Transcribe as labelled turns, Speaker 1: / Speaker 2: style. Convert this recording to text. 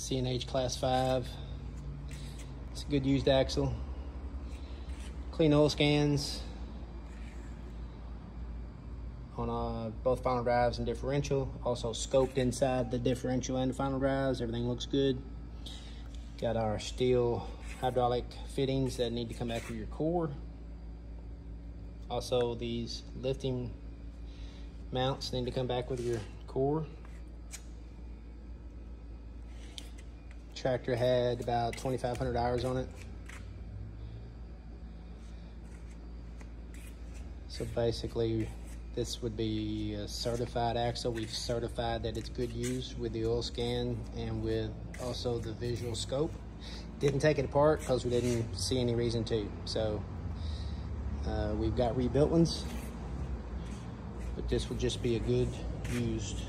Speaker 1: CNH Class 5. It's a good used axle. Clean oil scans on uh, both final drives and differential. Also scoped inside the differential and the final drives. Everything looks good. Got our steel hydraulic fittings that need to come back with your core. Also these lifting mounts need to come back with your core. Tractor had about 2,500 hours on it. So basically this would be a certified axle. We've certified that it's good use with the oil scan and with also the visual scope. Didn't take it apart because we didn't see any reason to. So uh, we've got rebuilt ones, but this would just be a good used